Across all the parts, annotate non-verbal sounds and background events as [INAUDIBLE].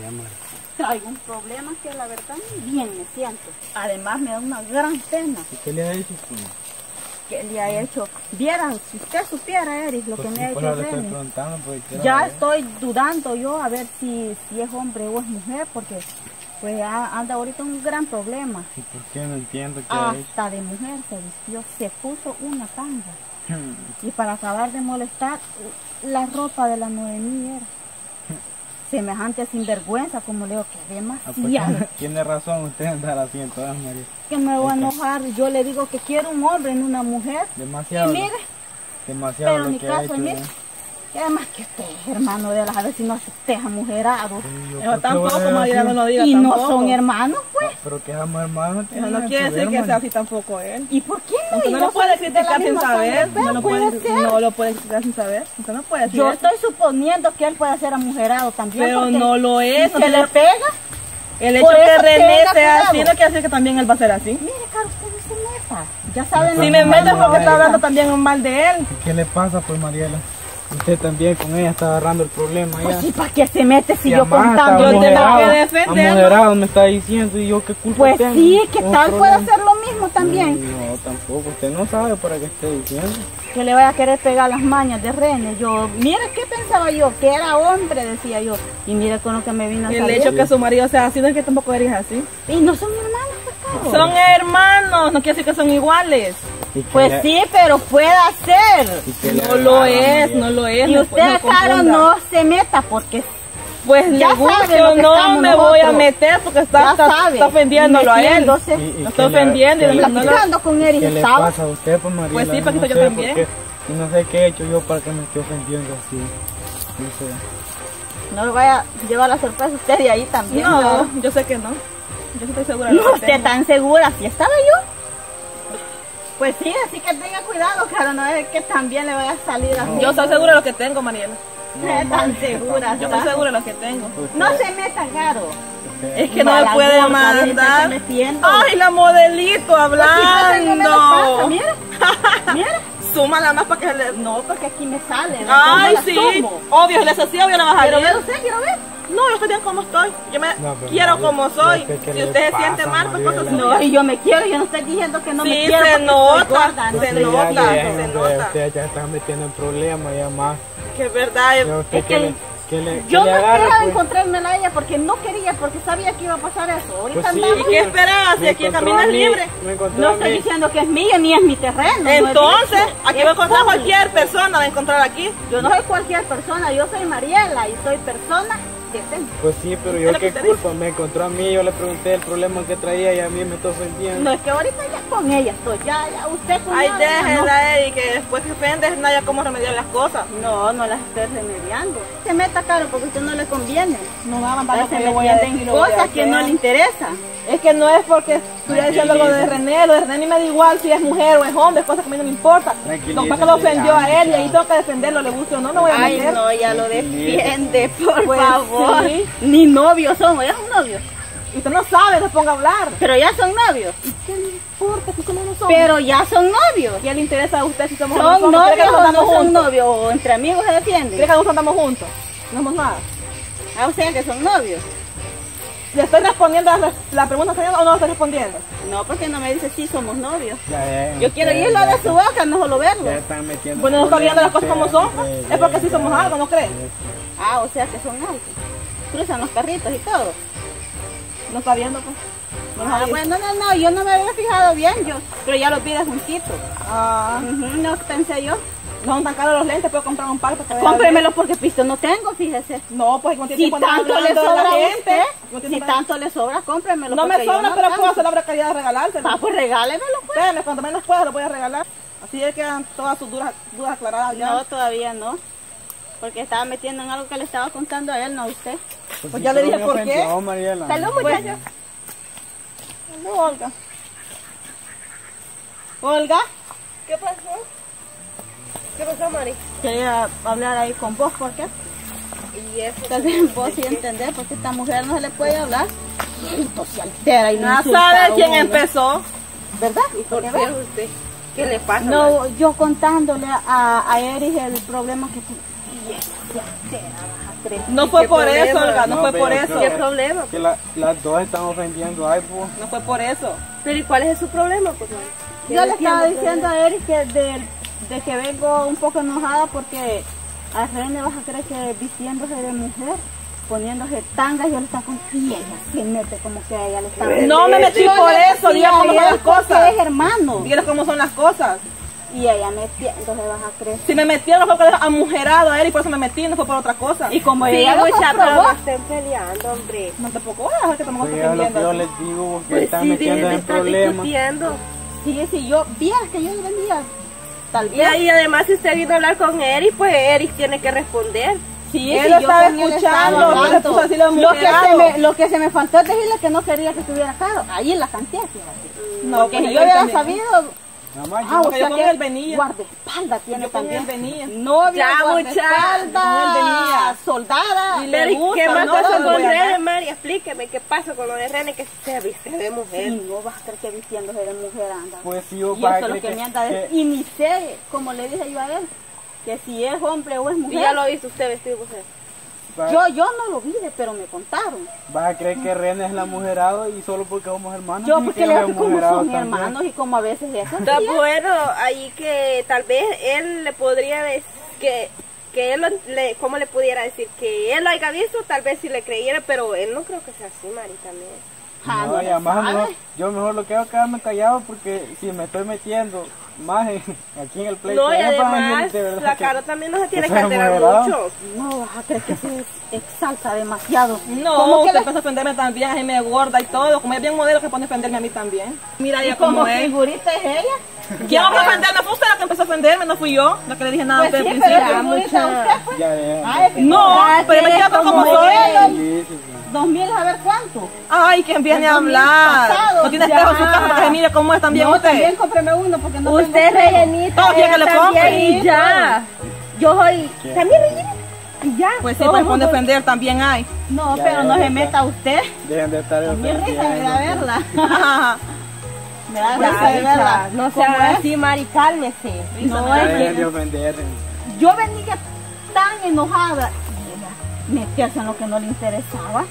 ¿Y qué le pasa a usted, María? Traigo un problema que la verdad bien me siento. Además me da una gran pena ¿Y qué le ha hecho? Pues, que le haya hecho. Vieran, si usted supiera, Eric, lo pues que sí, me ha por hecho porque quiero Ya saber. estoy dudando yo a ver si, si es hombre o es mujer, porque pues anda ahorita un gran problema. ¿Y por qué no entiendo qué ha hecho? Hasta de mujer se vistió, se puso una tanga. [CLEARS THROAT] Y para acabar de molestar, la ropa de la Noemí era semejante sinvergüenza, como le digo, que Ah, pues, demasiado. tiene razón usted andar así en todas, María. que me voy a enojar. Yo le digo que quiero un hombre en una mujer. Y Demasiado. mire, demasiado pero lo mi que ha caso hecho. es mire, ¿eh? que además que usted es hermano de las a ver si no usted es amujerado. Sí, yo, Pero ¿por qué tampoco, voy a María, decir? no lo diga Y no son hermanos, pues. Pero que somos hermanos. Eso no quiere decir que sea así tampoco él. ¿Y por qué no? No lo puede criticar sin saber. No lo puede no lo puede criticar sin saber. Usted no puede Yo estoy suponiendo que él puede ser amujerado también. Pero no lo es, se le pega, El hecho que René sea así no quiere decir que también él va a ser así. mire, Caro, usted no se meta. Ya saben. Si me pasa. porque está hablando también mal de él. ¿Y qué le pasa, pues, Mariela? Usted también con ella está agarrando el problema Pues ya. sí, ¿para qué se mete si Y yo contando? Yo tengo que defenderlo. amujerado me está diciendo y yo qué culpa Pues tengo. sí, ¿qué Un tal puede hacer lo mismo también? No, tampoco. Usted no sabe para qué esté diciendo. Que le vaya a querer pegar las mañas de René. Yo, mira, ¿qué pensaba yo? Que era hombre, decía yo. Y mira con lo que me vino a Y el salir. hecho que su marido sea así no es que tampoco eres así. Y no son hermanos, pues, Caro. Son hermanos, no quiere decir que son iguales. Y Pues le- sí, pero puede ser. y No lo es, no lo es. Y no- usted, no Caro, confunda. no se meta porque Pues Ya le guste sabe lo o que no me voy a nosotros. meter porque está, está, está ofendiéndolo a él. Y- y Lo está ofendiendo y le- no, no lo- con él y ¿Qué le pasa a usted, pues, Mariela? Pues sí, Paquito, no yo sé también. qué- y no sé qué he hecho yo para que me esté ofendiendo así. No sé. No le vaya a llevar la sorpresa usted de ahí también. No, yo sé que no. Yo estoy segura de No lo esté tengo. tan segura, si estaba yo. Pues sí, así que tenga cuidado, Caro, no es que también le vaya a salir así. Yo soy segura de lo que tengo, Mariela. [LAUGHS] No, tan segura. Yo ¿está? segura de lo que tengo. No se meta, Caro. Es que no me puede mandar. Ay, la modelito Pues si no pasa, hablando. mira, [LAUGHS] mira. Súmala más para que se le. No, porque aquí me sale. ¿ves? Ay, sí. sumo. Obvio, si le así, obvio, la vas a Quiero ver usted, quiero ver. No, yo estoy bien como estoy. Yo me No, quiero como soy. no Si usted se siente mal, pues cosa Mariela. suya. No, y yo me quiero, yo no estoy diciendo que no me quiero. se nota, gorda, se no. Nota, ya, se nota. Usted ya está metiendo en problemas ya más. Que es verdad. Es que, que le, que le, Yo que no esperaba pues. encontrármela a ella porque no quería, porque sabía que iba a pasar eso. Ahorita Pues sí, andamos- ¿Y qué esperabas? Si aquí el camino es libre. No estoy diciendo que es mía ni es mi terreno. no Entonces, dicho. aquí va a encontrar cualquier persona, va a encontrar aquí. Yo no soy cualquier persona, yo soy Mariela y soy persona decente. Pues sí, pero yo qué que culpa, me encontró a mí, yo le pregunté el problema que traía y a mí me está ofendiendo. No es que ahorita ya con ella estoy, ya, ya usted con Ay, ella, déjela, Eri, que después se ofende, no haya cómo remediar las cosas. No, no las estoy remediando. Se meta caro porque a usted no le conviene. No va a mandar Entonces se metiendo en cosas que no le interesan. Es que no es porque estuviera diciendo lo de René, lo de René me da igual si es mujer o es hombre, es cosa que a mí no me importa. Lo que pasa es que lo ofendió a él y ahí tengo que defenderlo, le guste o no, no voy a Ay, meter. no, ya lo defiende, por Pues favor. sí. Ni novios son, ya son novios. Y usted no sabe, se ponga a hablar. Pero ya son novios. ¿Qué le importa si somos nosotros? Pero ya son novios. ¿Qué le interesa a usted si somos ¿Son? ¿Cree que novios o no son novios? O entre amigos se ¿Cree que defienden. nosotros andamos juntos? No somos nada. Ah, o sea que son novios. ¿Le estoy respondiendo a la, la pregunta señora, o no la estoy respondiendo? No, porque no me dice sí somos novios. Ya, ya, Yo quiero irlo de su boca, no solo verlo. Ya están metiendo Bueno, no está viendo las cosas como son. ustedes, Es porque sí somos algo, ¿no crees? Ah, o sea que son altos. Cruzan los carritos y todo. No está viendo, pues. Ah, bueno, no, no, yo no me había fijado bien yo. Pero ya los vi de juntito. Ah, Ujú, no pensé yo. No son tan caros los lentes, puedo comprar un par para que vea Cómpremelo porque pisto no tengo, fíjese. No, pues tiene Si tiempo tanto le sobra la gente. usted, No si tanto le sobra, cómpremelo. No me sobra, no pero puedo hacer la obra caridad de regalárselo. Ah, pues regálemelo, pues. Espérame, cuando menos pueda lo voy a regalar. Así es que quedan todas sus dudas, dudas aclaradas ya. No, todavía no. Porque estaba metiendo en algo que le estaba contando a él, no a usted. Pues sí, ya le dije por qué. Salud, Pues, muchachos. No, Olga. Olga, ¿Qué pasó? ¿Qué pasó, Mari? quería hablar ahí con vos, ¿por qué? Y eso. Tal vez vos sí entender, porque esta mujer no se le puede hablar. Entonces se altera y No sabe quién uno, empezó. ¿Verdad? ¿Y por qué ve, usted? ¿Qué le pasa? No, yo contándole a, a Erich el problema que y se altera, crees? No fue por problema? eso, Olga, no, No, fue por eso. ¿Qué problema? Que la- las dos están ofendiendo a pues. No fue por eso. Pero ¿y cuál es su problema, pues, Yo le estaba diciendo a Eric que de, de que vengo un poco enojada porque a René vas a creer que vistiéndose de mujer, poniéndose tangas, yo le estaba con y ella se mete como que a ella le está No me metí por eso, decía diga a cómo son las porque cosas. es hermano. Dígales cómo son las cosas. Y ella entonces vas a creer. Si me metieron fue porque amujerado a él y por eso me metí, no fue por otra cosa. Y como Sí, ella lo comprobó, no estén peleando, hombre. No tampoco voy a dejar que tampoco Pues yo les digo, porque Pues están sí, metiendo en problemas. sí, sí, yo, vieras que yo venía, tal Y, vez. ahí además si usted vino a hablar con Eric, pues Eric tiene que responder. Sí, Él sí, lo estaba escuchando, puso así lo lo, que se me, lo que se me faltó es decirle que no quería que estuviera acá. Ahí la canté, fíjate. No, Porque pues si yo hubiera sabido, Mamá, yo- ah, o yo sea con que él venía. guardaespaldas tiene Yo con también. él venía. Novia, Ya, mucha. guardaespaldas, soldada. Y le Pero ¿y gusta, ¿qué más no, pasó no, con. René, Mari? Explíqueme, ¿qué pasó con lo de René que se viste de mujer? Y no vas a creer que vistiéndose de mujer anda. Pues sí, yo y eso es lo que me anda de... Y ni sé, como le dije yo a él, que si es hombre o es Y mujer. ya lo viste usted vestido de mujer. Yo, yo no lo vi, pero me contaron. Vas a creer que René es la mujerada y solo porque somos hermanos. Yo porque que le digo como son también. hermanos y como a veces eso. Está bueno, ahí que tal vez él le podría decir que, que él, lo- le, ¿cómo le pudiera decir? Que él lo haya visto, tal vez si le creyera, pero él no creo que sea así, Mari, también. Ah, No, no y le además sabe. mejor- yo mejor lo que hago es quedarme callado porque si me estoy metiendo más en- aquí en el pleito. No, y a además decir de verdad la que- cara también no se tiene que alterar moderado. mucho. No vas a creer que se exalta demasiado. No, Como que usted le- empezó a ofenderme también, ahí me gorda y todo. Como es bien modelo que pone a ofenderme a mí también. Mira y ella como es. figurita es ella. ¿Quién va a ofenderme? Fue usted la que empezó a ofenderme, no fui yo. La que le dije nada a Pues usted sí, al pero principio. usted pues. Ya, ya. Ay, No, pero me quedo como como soy. Dos mil a ver cuánto. Ay, ¿quién viene a hablar? pasado, No tiene espejo en su casa para que se mire cómo es también no, usted. también cómpreme uno porque no Usted tengo rellenita, Todo quiere ella que le compre. y ya. Yo soy también rellenita. Y ya. Pues sí, pues mundo- ofender también hay. No, Ya, pero ya, no ya se meta usted. Dejen de estar Mi risa me da verla. [LAUGHS] Me da risa de hija, verla. no ¿Cómo sea así, Mari, cálmese. No, es que de ofender. yo venía tan enojada. Meterse en lo que no le interesaba.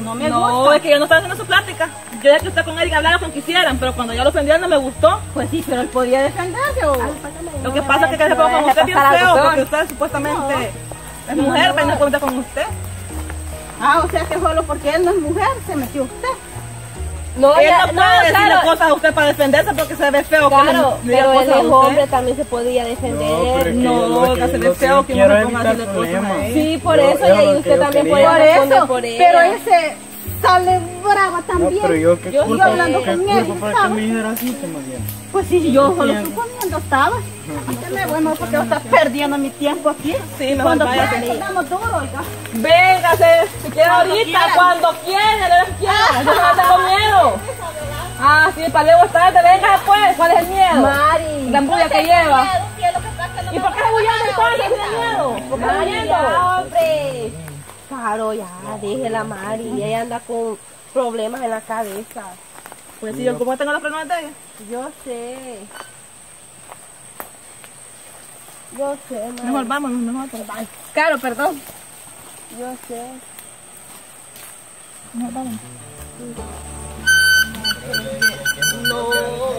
No me No, gusta. es que yo no estaba haciendo su plática. Yo dejé que usted con Eric hablara con quisieran, pero cuando yo lo ofendí no me gustó. Pues sí, pero él podía defenderse. O... Lo que pasa es que se no con deje usted bien feo, porque usted supuestamente es mujer, pero no cuenta con usted. Ah, o sea que solo porque él no es mujer se metió usted. No, Él ya- no puede decirle claro, cosas a usted para defenderse porque se ve feo. que Claro, le- le diga pero él es hombre, también se podía defender. No, pero es que No, yo lo que que, se ve feo que ponga evitar así de cosas a él. Sí, por Yo- eso, eso y ahí que usted también quería. puede Por responder eso. por ella. pero ese sale brava No, también. pero yo qué Yo hablando qué con él, para que me dijera así. Pues sí, yo solo suponiendo estaba. Dígame, bueno, porque estás perdiendo mi tiempo aquí. Sí, mejor Cuando vaya, quiera, sí. damos duro, oiga. Véngase, si quiere ahorita, cuando quiera, le que quiera. Yo no tengo miedo. Ah, sí, para luego tarde, venga después. ¿Cuál es el miedo? Mari. La embulla que lleva. ¿Qué es? No ¿Y me por qué huyendo dejar entonces? ¿Tiene miedo? ¿Por qué ya, hombre. Claro, ya, déjela, Mari. Ella anda con problemas en la cabeza. Pues sí, yo como tengo los problemas de ella. Yo sé. Yo sé, Mari. Mejor vámonos, bye. Claro, perdón. Yo sé. Mejor vámonos. No,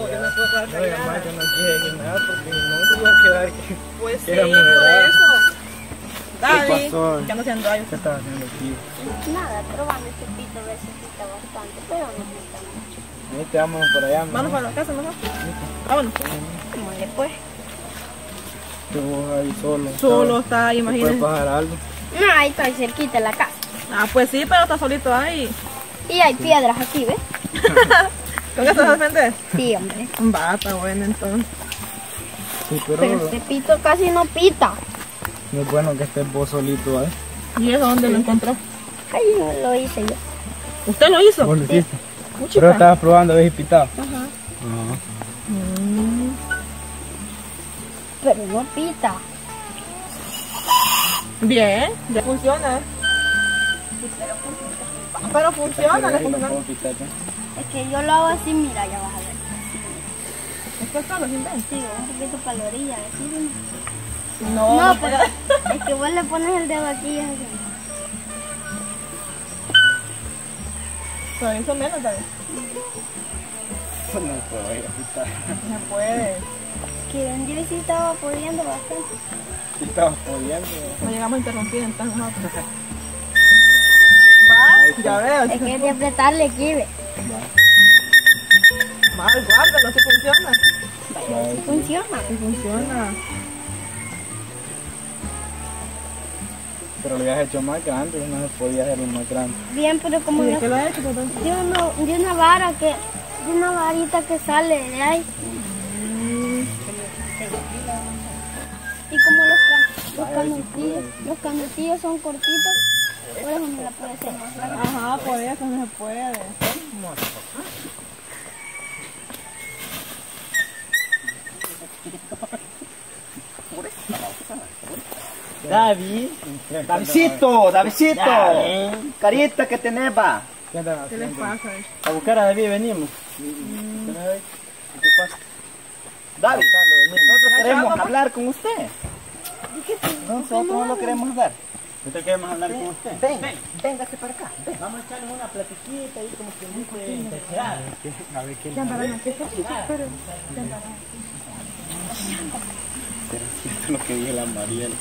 yo no puedo quedar No, yo no quiero nada porque no se va a quedar que... Pues sí, por eso. Dale. pasó? ¿Qué estás haciendo aquí? Nada, probando este pito, a ver si quita bastante, pero no quita mucho. Vete, vámonos por allá. Vamos para la casa, mejor. Vámonos. Como después. Tú ahí solo. Solo está ahí, ¿Te puede imagínese. pasar algo? No, ahí estoy cerquita la casa. Ah, pues sí, pero está solito ahí. Y hay piedras aquí, ¿ves? [LAUGHS] ¿Con qué te vas a defender? Sí, hombre. Va, está bueno entonces. Sí, pero, Pero este pito casi no pita. No es bueno que estés vos solito, ¿eh? ¿Y eso dónde lo encontró? Ay, no lo hice yo. ¿Usted lo hizo? ¿Vos lo hiciste? Puchica. Pero estabas probando a ver si pitaba. Ajá. Ah. Pero no pita. Bien, ya funciona. Pero funciona, Pero funciona. Es que yo lo hago así, mira, ya vas a ver. Es que esto lo inventa. Sí, un poquito para la orilla, así. No, no, pero pues, [LAUGHS] es que vos le pones el dedo aquí y es así. Pero menos tal. No puedo ir a No puedes. Que yo sí estaba pudiendo bastante. Sí estaba pudiendo. No llegamos a interrumpir entonces nosotros. Va, ya veo. Es que hay que apretarle aquí, ve. Mal, guarda, no se funciona. Vaya, funciona. Sí funciona. Pero lo habías hecho más grande, no se podía hacerlo más grande. Bien, pero como ¿Y de no- qué lo has hecho, de, uno- de una vara que, de una varita que sale de ahí. Y como los, los canutillos, los canutillos son cortitos, por eso no la puede hacer más larga. Ajá, por eso no se puede. David, Davidcito, Davidcito, carita que tenés va. ¿Qué ¿Qué les pasa? A buscar a David venimos. ¿Qué pasa? David, nosotros queremos hablar con usted. Nosotros no lo queremos hablar. Nosotros queremos hablar con usted. Ven, véngase para acá. ven. Vamos a echarle una platiquita ahí como que dice tercerar. A ver qué ¿Será cierto lo que dije la Mariela?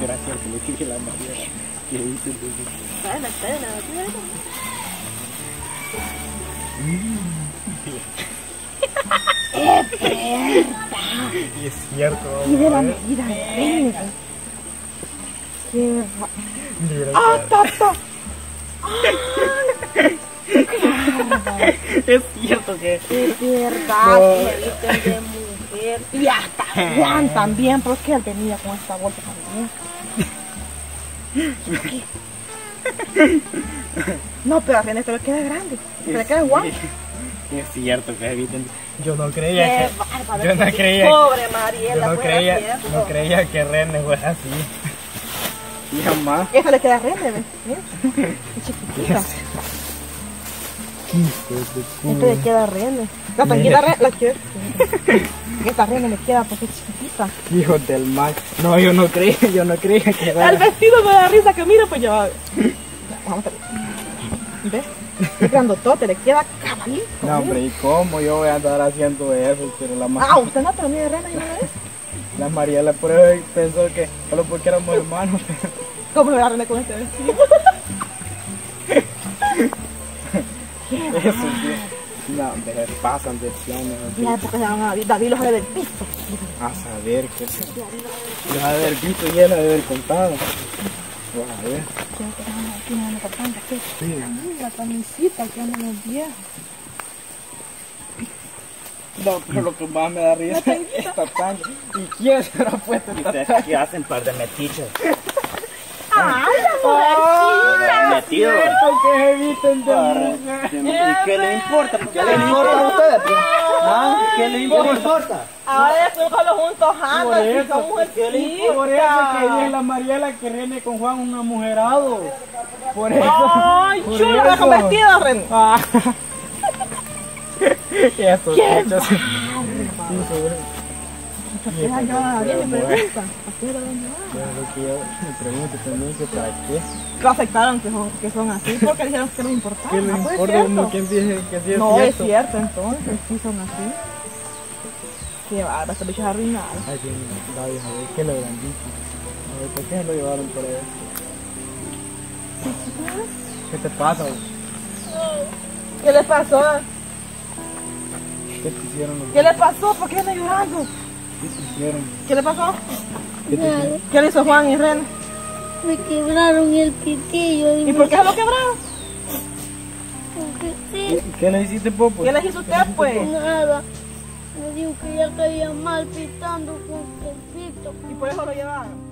¿Será cierto lo que dije la. [LAUGHS] Y es cierto. Mira, mira, mira. Qué ra- ¡Ah, [LAUGHS] Es cierto que... Es verdad, mujer. Y hasta Juan también, porque él venía con esta bolsa también. [LAUGHS] No, pero a René se le queda grande. Se le queda Juan. Es cierto que eviten... Yo no creía Qué que... bárbaro. Yo no creía Pobre Mariela, Yo no creía, cierto. no creía que René fuera así. [LAUGHS] Y jamás. Eso le queda a René, ¿ves? [LAUGHS] Chiquitita. Esto le queda a René. La tanquita René, la quiero. [LAUGHS] Esta René le queda porque es chiquitita. Hijo del mal. No, yo no creía, yo no creía que El René... vestido me da risa que mira, pues ya va. Vamos a ver. ¿Ves? Es grandotote, le queda cabalito. No, hombre, ¿y cómo yo voy a andar haciendo eso? Pero la, Ah, usted no terminó de René una vez. la Mariela eso pensó que solo porque éramos hermanos. ¿Cómo me va a René con este vestido? [LAUGHS] Eso sí. No, hombre, pasan de planes así. La época se llama David, David los del piso. A saber qué sé. Lo ha de haber visto y él ha de haber contado. A ver. Sí. La camisita que andan los viejos. No, pero lo que más me da risa es esta tanga. ¿Y quién se lo ha puesto esta Ustedes aquí hacen par de metiches. ¡Ay, la Metido. ¿Y qué le importa? ¿Qué le importa a ustedes? ¿Ah? ¿Qué le importa? Ahora ya estamos juntos, Por eso, son mujercitas. por eso que dice la Mariela que René con Juan un amujerado. Por eso. Ay, por chulo, me eso. vestido, René. Ah. [LAUGHS] Eso, viene, Pero, pregunta. Pero lo que yo me pregunto también que para qué. Lo aceptaron que son, que son así porque dijeron que no importaba. ¿Qué le Ah, pues, importa que sí es No, es cierto? entonces, sí son así. Qué bárbaro, estos bichos arruinados. Ay, sí, David, a ver, ¿qué le habrán dicho? A ver, ¿por qué lo llevaron por? ¿Qué te pasa? ¿Qué le pasó? ¿Qué te hicieron? los- ¿Qué le pasó? ¿Por qué anda llorando? ¿Qué le pasó? ¿Qué te hicieron? ¿Qué le hizo Juan y Ren? Me quebraron el pitillo y, ¿Y por qué se lo quebraron? porque sí, ¿Y ¿Qué le hiciste, Popo? ¿Qué le hizo usted, pues? nada. Me dijo que ya caía mal pitando con el pito. Y por eso lo llevaron.